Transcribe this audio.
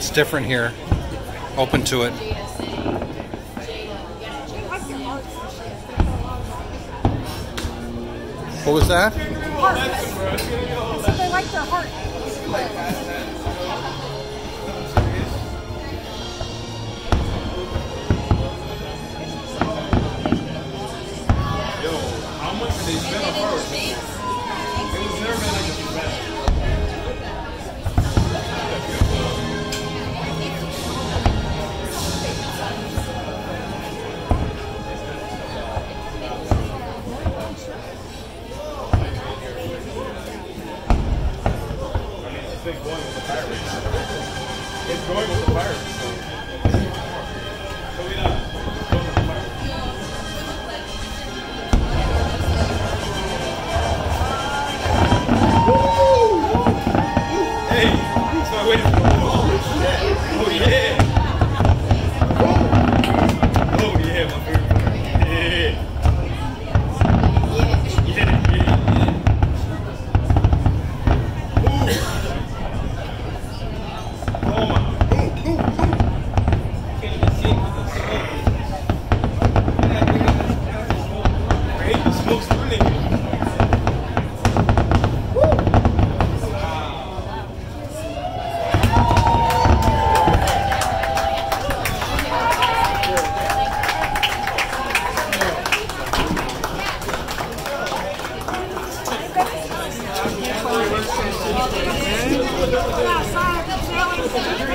It's different here. Open to it. What was that? They like their heart. Yo, how much did they spend on her? It was never been like Going with the Pirates. It's going with the Pirates. See